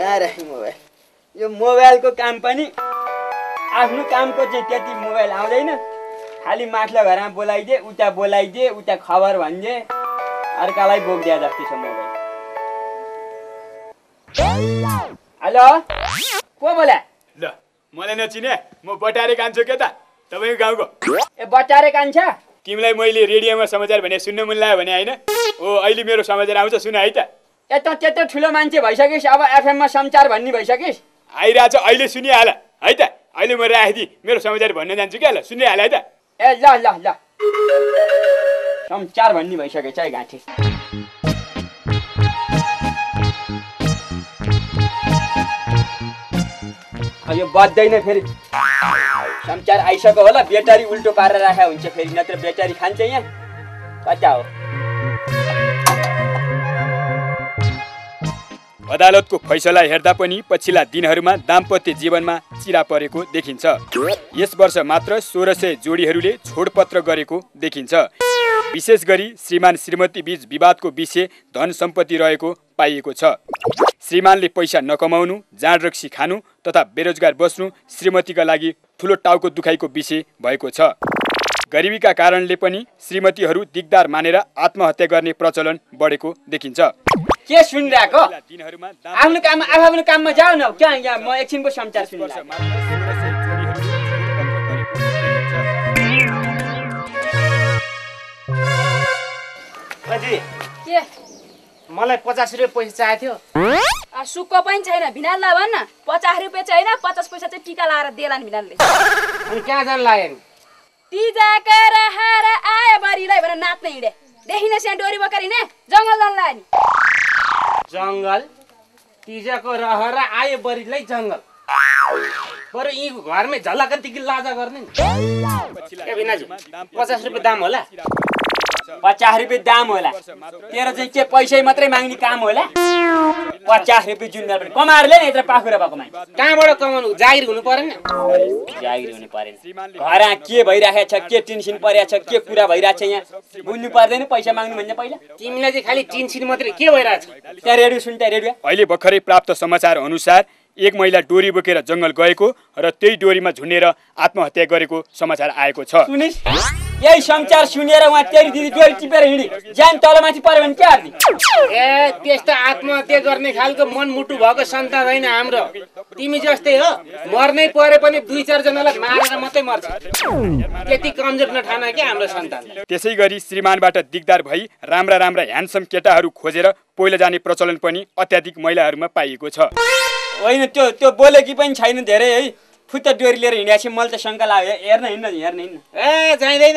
कहाँ राखेँ मोबाइल? यो मोबाइलको काम पनि आफ्नो कामको चाहिँ त्यति मोबाइल आउँदैन। खालि माथिल्लो घरमा बोलाइदिए उता बोलाइदिए उता खबर भनिदिए अर्कालाई बोकिदिए जस्तो छ मोबाइल। हेलो? को बोला? ल मलाई नचिने म बटारे कान्छु के त? तपाईँको गाउँको। ए बटारे कान्छ? तिमीलाई मैले रेडियोमा समाचार भने सुन्न मन लाग्यो भने होइन? ओ अहिले मेरो समाचार आउँछ सुन है त। ए त त्यत्रो ठुलो मान्छे भइसकिस् अब एफएममा समाचार भन्ने भइसकिस् आइरहेछ अहिले सुनिहाल। है त अहिले म राखिदिएँ। मेरो समाचार भन्न जान्छु क्या ल सुनिहाल है त। ए ल ल ल। समाचार भन्ने भइसकेछ है घाँटी अब यो बज्दैन फेरि। समाचार आइसक्यो होला ब्याटरी उल्टो पारेर राखेको हुन्छ फेरि नत्र ब्याटरी खान्छ यहाँ। कता हो? अदालतको फैसला हेर्दा पनि पछिल्ला दिनहरूमा दाम्पत्य जीवनमा चिरा परेको देखिन्छ। यस वर्ष मात्र सोह्र सय जोडीहरूले छोडपत्र गरेको देखिन्छ। विशेष गरी श्रीमान श्रीमती बीच विवादको विषय धन सम्पत्ति रहेको पाइएको छ। श्रीमानले पैसा नकमाउनु जाँड रक्सी खानु तथा बेरोजगार बस्नु श्रीमतीका लागि ठुलो टाउको दुखाइको विषय भएको छ। गरिबीका कारणले पनि श्रीमतीहरू दिगदार मानेर आत्महत्या गर्ने प्रचलन बढेको देखिन्छ। के सुनिरहेको? आफ्नो काम आफ्नो आफ्नो काममा जाऊ न। त्यहाँ यहाँ म एकछिनको समाचार सुनिरहेको। मात्र 1600 जोडीहरूले छोडपत्र गरेको देखिन्छ। अझै के? मलाई पचास रुपियाँ पैसा चाहिएको थियो। आ, सुक्क पनि छैन। भिनाल भन् न। पचास रुपियाँ चाहिँ होइन पचास पैसा चाहिँ टिका लाएर देला नि भिनालले। अनि कहाँ जानु लाग्यो नि ती जाकर हार आयो बरीलाई भनेर नाच्न हिँडे। देखिन स्या डोरी बोकेर हिँडे जङ्गल जान लाग्यो नि जङ्गल तिजको रहर आयो बरीलाई जङ्गल। बरु यी घरमै झलकदेखि लाजा गर्ने नि। ए पचास रुपियाँ दाम होला। पचास रुपियाँ दाम होला। तेरो चाहिँ के पैसै मात्रै माग्ने काम होला। पचास रुपियाँ जुन पनि कमाहरूले नि यत्र पाखुरा भएको मान्छे। कहाँबाट कमाउनु? जागिर हुनु परेन। जागिर हुनु परेन। घर के भइरहेको छ के टेन्सन परिरहेको छ के कुरा भइरहेको छ यहाँ? बुझ्नु पर्दैन पैसा माग्नु भन्ने पहिला। तिमीलाई चाहिँ खालि टिनसिन मात्रै। के भइरहेछ त्यहाँ रेडियो सुन त्यहाँ रेडियो। अहिले भर्खरै प्राप्त समाचार अनुसार एक महिला डोरी बोकेर जङ्गल गएको र त्यही डोरीमा झुन्डेर आत्महत्या गरेको समाचार आएको छ। सुनिस्। यही समाचार सुनेर उहाँ तेरी दिदी डोरी टिपेर हिँडी। ज्यान तलमाथि पऱ्यो भने के गर्ने ए त्यस्तो आत्महत्या गर्ने खालको मनमुटु भएको सन्तान होइन हाम्रो। तिमी जस्तै हो मर्नै परे पनि दुई चारजनालाई मारेर मात्रै मर्छ। त्यति कमजोर नठान क्या हाम्रो सन्तान। त्यसै गरी श्रीमानबाट दिगदार भई राम्रा राम्रा ह्यान्डसम केटाहरू खोजेर पहिला जाने प्रचलन पनि अत्याधिक महिलाहरूमा पाइएको छ। होइन त्यो त्यो बोलेकी पनि छैन धेरै है। फुत्त डोरी लिएर हिँडेपछि मलाई त शङ्का लाग्यो। हेर्न हिँड्न हेर्न हिँड्न। ए चाहिँदैन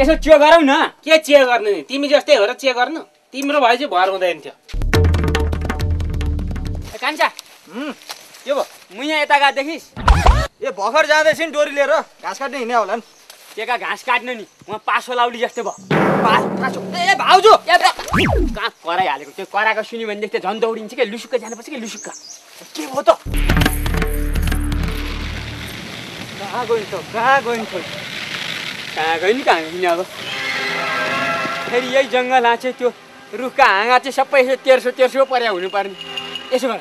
यसो च्यो गरौँ न। के चिया गर्नु? नि तिमी जस्तै हो र चिया गर्नु। तिम्रो भए चाहिँ भर हुँदैन थियो ए, कान्छा। के भयो? म यहाँ यता गएको देखिस्। ए भर्खर जाँदैछ नि डोरी लिएर। घाँस काट्ने हिँड्ने होला नि। त्यहाँ घाँस काट्नु नि? उहाँ पासो लाउली जस्तो भयो। ए भाउजू! कहाँ कराइहालेको? त्यो कराएको सुन्यो भनेदेखि त झन् दौडिन्छ क्या लुसुक्क जानुपर्छ कि? लुसुक्क। के भयो त? कहाँ गयो कहाँ कहाँ गयो नि कहाँ अब फेरि यही जङ्गल चाहिँ त्यो रुखका हाँगा चाहिँ सबै यसो तेर्सो तेर्सो पर्या हुनुपर्ने यसो गर?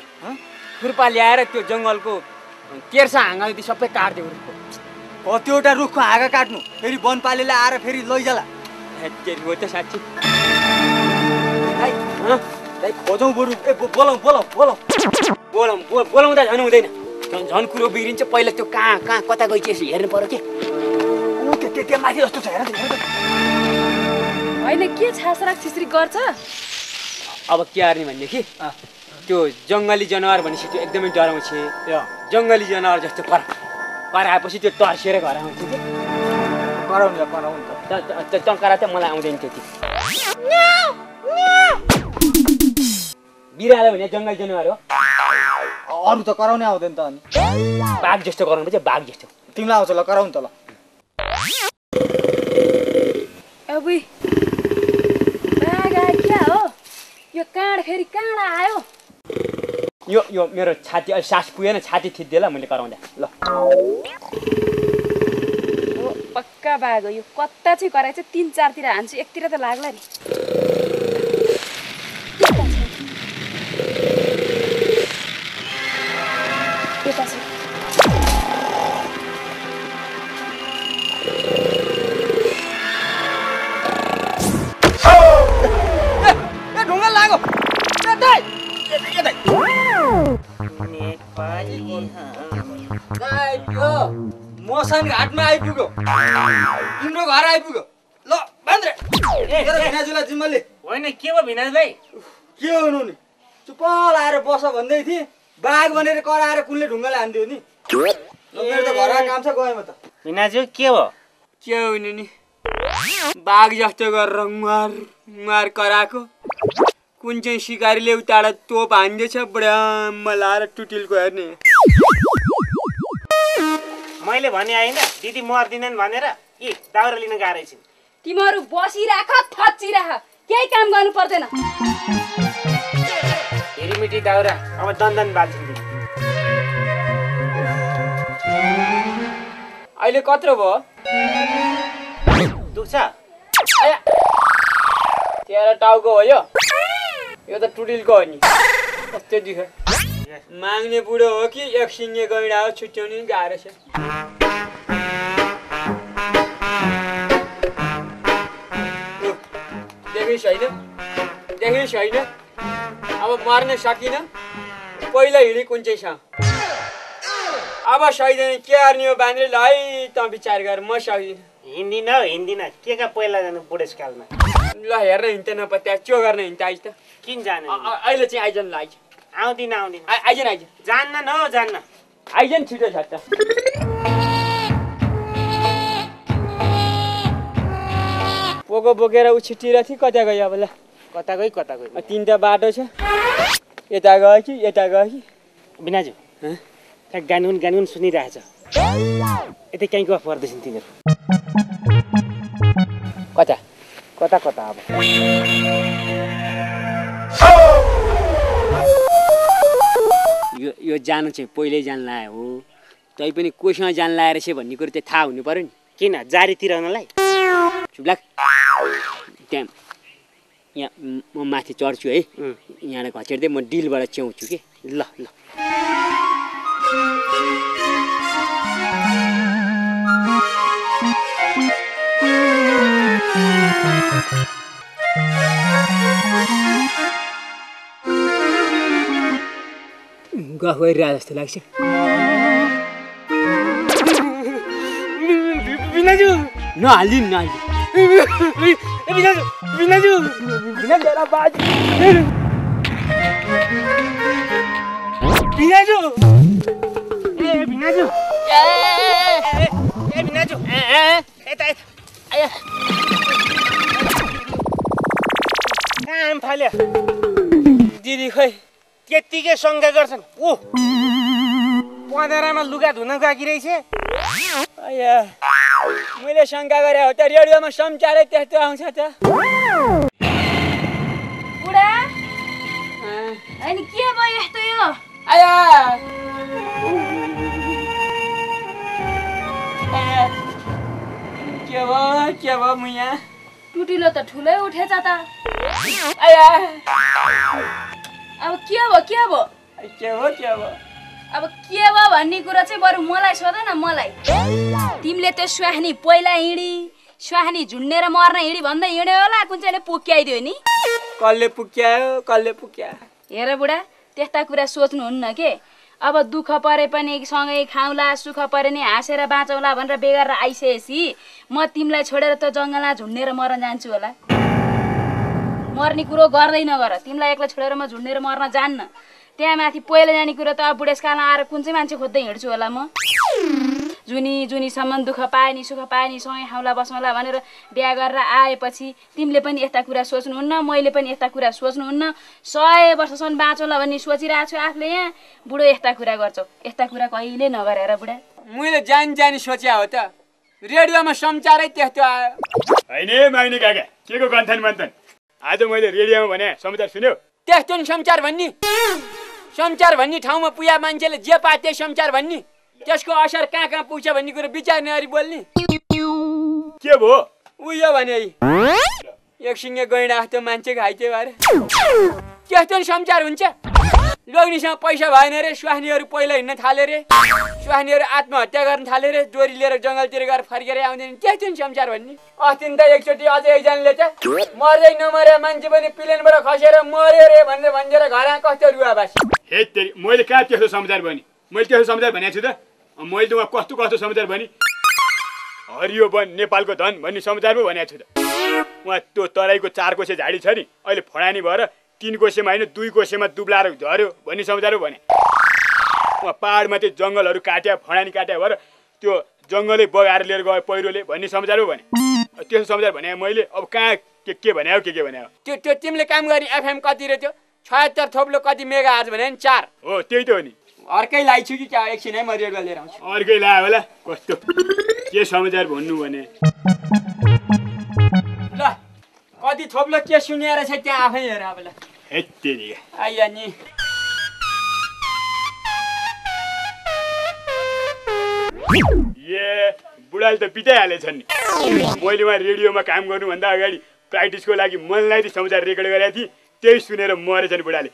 खुर्पा ल्याएर त्यो जङ्गलको तेर्सा हाँगा यति सबै काटिदियो रुखको हो त्यो रुखको हाँगा काट्नु फेरि वनपालीले आएर फेरि लैजाला हो त साँच्ची खोजौँ बरु ए बोलाउँ बोलाउँ बोलाउँ बोलाउँ बोलाउँदा झन् हुँदैन झन् झन् कुरो बिग्रिन्छ। पहिला त्यो कहाँ कहाँ कता गइछ यसो हेर्नु पर्यो के? ऊ त्यो त्यो त्यो माथि जस्तो छ हेर। होइन के छासराक छिस्री गर्छ? अब के गर्ने भनेदेखि त्यो जङ्गली जनावर भनेपछि त्यो एकदमै डराउँछ यो जङ्गली जनावर जस्तो कर कराएपछि त्यो तर्सिएर घर आउँछ कि? कराउनु कराउनु त टङ्करा चाहिँ मलाई आउँदैन त्यति। बिरालो भने जङ्गली जनावर हो। अरू त कराउनै आउँदैन त अनि। बाघ जस्तो गराउनुपर्छ बाघ जस्तो। तिमीलाई आउँछ ल कराउनु त ल। अबुई हो। यो काँड फेरि काँड आयो। यो यो मेरो छाती अलि सास पुगेन छाती थिच्दिएँ ल मैले कराउँदा। ल। पक्का बाघ हो। यो कता चाहिँ कराएछ तिन चारतिर हान्छु एकतिर त लाग्ला नि। मसान घाटमा आइपुग्यो। तिम्रो घर आइपुग्यो। ल बान्द्रे भिनाजुलाई जिम्माले। होइन के भयो भिनाज भाइ के हुनु नि? चुपल आएर बस भन्दै थिएँ। बाघ भनेर कराएर कुनले ढुङ्गाले हान्दियो नि। मेरो त घरमा काम छ गएँ म त। भिनाजु के भयो? के हुने नि? बाघ जस्तो गरेर मुहार मुहार कराएको। कुन चाहिँ सिकारीले उताबाट तोप हान्दैछ ब्राम लाएर टुटिलको हेर्ने। मैले भने होइन दिदी मर्दिनन् भनेर यी दाउरा लिन गएको रहेछन् तिमीहरू बसिराख थचिराख केही काम गर्नु पर्दैन। हिरिमिटी दाउरा अब दन्दन बाल्छन् दिदी अहिले कत्रो भयो? दुख्छ? तेह्र टाउको हो यो। यो त टुटिलको हो नि। कस्तो दुख माग्ने बुढो हो कि एक सिङ्गे गैडा हो छुट्याउने नि गाह्रो छ। देखिस् होइन? देखिस् होइन? अब मर्न सकिनँ। पहिला हिँडी कुन चाहिँ छ? अब सकिँदैन के गर्ने हो बान्द्रे? ल है त विचार गर म सक्दिनँ हिँड्दिन हिँड्दिन के का पहिला जानु बुढेसकालमा ल हेर्न हिँड्दैन पत्या चो गर्न हिँड्छ आइज त। किन जाने अहिले चाहिँ आइजन ल आइज। आउँदिन आउँदिन। आइजन आइजन। जान्न न हौ जान्न। आइजन छिटो छ त पोको बोकेर ऊ छिटिएर थिएँ कता गयो अब ल? कता गई कता अब तिनवटा बाटो छ। यता गयो कि यता गयो कि? बिनाजु? कहाँ गानगुन गानगुन सुनिरहेछ। यतै कहीँ गफ गर्दैछन् तिनीहरू। कता? कता कता अब? यो जानु चाहिँ पहिल्यै जान लायो हो। तै पनि कोसँग जान लाएर छ भन्ने कुरो चाहिँ थाहा हुनु पऱ्यो नि। किन? जारीतिर आउनलाई। चुप्लाक त्यहाँ यहाँ म- माथि चढ्छु है। यहाँबाट घचेर्दै म डिलबाट च्याउँछु कि? ल ल। गफ गरिरह जस्तो लाग्छ नहालिदिनु फाल्यो दिदी खै त्यत्तिकै शङ्का गर्छन्। ऊ पँधरामा लुगा धुन गएकी रहेछ मैले शङ्का गरे हो त रेडियोमा समाचारै त्यस्तो आउँछ त। बुढा! अँ, अनि के भयो यस्तो यो? आया आया। के भयो के भयो मुया टुटिलो त ठुलै उठेछ त। आया अब के भयो के भयो के हो के हो? अब के भयो भन्ने कुरो चाहिँ बरु मलाई सोध न मलाई। तिमीले त्यो सुहानी पहिला हिँडी सुहानी झुन्डेर मर्न हिँडी भन्दै हिँड्यो होला कुन चाहिँले पुक्याइदियो नि? कसले पुग्यायो कसले पुग्या हेर बुढा त्यस्ता कुरा सोच्नुहुन्न के? अब दुःख परे पनि सँगै खाउँला सुख परे नि हाँसेर बाँचौँला भनेर बेगर आइसकेपछि म तिमीलाई छोडेर त जङ्गलमा झुन्डेर मर्न जान्छु होला। मर्ने कुरो गर्दै नगर तिमीलाई एक्लै छोडेर म झुन्डेर मर्न जान्न। त्यहाँ माथि पहिला जाने कुरो त अब बुढेसकालमा आएर कुन चाहिँ मान्छे खोज्दै हिँड्छु होला म? जुनी जुनीसम्म दुःख पाए नि सुख पाए नि सँगै खाउँला बसौँला भनेर बिहा गरेर आएपछि तिमीले पनि यस्ता कुरा सोच्नुहुन्न मैले पनि यस्ता कुरा सोच्नुहुन्न। सय वर्षसम्म बाँचौँला भन्ने सोचिरहेको छु आफूले यहाँ। बुढो यस्ता कुरा गर्छौ। यस्ता कुरा कहिले नगरेर बुढा? मैले जानी जानी सोच्या हो त। रेडियोमा समाचारै त्यस्तो आयो। होइन काका को गन्थन मन्थन? आज मैले रेडियोमा भने समाचार सुन्यो। त्यस्तो नि समाचार भन्ने। समाचार भन्ने ठाउँमा पुगा मान्छेले जे पाए त्यही समाचार भन्ने। त्यसको असर कहाँ कहाँ पुग्छ भन्ने कुरो विचार नगरी बोल्ने। के भयो? उयो भने एक सिङ्गे गैँडा जस्तो मान्छे घाइते भएर त्यस्तो समाचार हुन्छ। लोग्नेसँग पैसा भएन रे स्वास्नीहरू पहिला हिँड्न थाले रे। स्वास्नीहरू आत्महत्या गर्न थाले रे डोरी लिएर जङ्गलतिर गएर फर्केर आउँदैन। त्यस्तो समाचार भन्ने। अस्ति त एकचोटि अझै एकजनाले त मर्दै नमरे मान्छे पनि प्लेनबाट खसेर मर्यो रे भनेर भन्छ घर कस्तो रुवा बासी। हे तेरि मैले कहाँ त्यस्तो समाचार भने? मैले त्यस्तो समाचार भनेको छु त। मैले त कस्तो कस्तो समाचार भने? हरियो वन नेपालको धन भन्ने समाचार पो भनेको छु त। उहाँ त्यो तराईको चार कोसे झाडी छ नि अहिले फडानी भएर तिन कोसेमा होइन दुई कोसेमा दुब्लाएर झऱ्यो भन्ने पो भने। उहाँ पाहाडमा त्यो जङ्गलहरू काट्या फडानी काट्या भएर त्यो जङ्गलै बगाएर लिएर गयो पहिरोले भन्ने पो भने। त्यस्तो समाचार भने मैले अब कहाँ के के भने हो के के भने हो? त्यो त्यो तिमीले काम गर्ने एफएम कति रे त्यो छयत्तर थोप्लो कति मेगा आज भने नि चार। हो त्यही त हो नि। अर्कै लाइछु कि क्या एकछिन है म रेडियो लिएर आउँछु। अर्कै लायो होला कस्तो? के समाचार भन्नु भने? कति थोप्लो के सुनेर छ त्यहाँ आफै हेर अब ल हेत्तेरिका आइया नि ए बुढाले त बिताइहालेछन् नि मैले उहाँ रेडियोमा काम गर्नुभन्दा अगाडि प्र्याक्टिसको लागि मनलाई त समाचार रेकर्ड गरेको थिएँ त्यही सुनेर मरेछन् बुढाले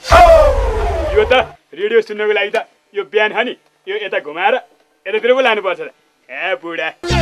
यो त रेडियो सुन्नको लागि त यो बिहान छ नि यो यता घुमाएर यतातिर पो लानुपर्छ ए बुढा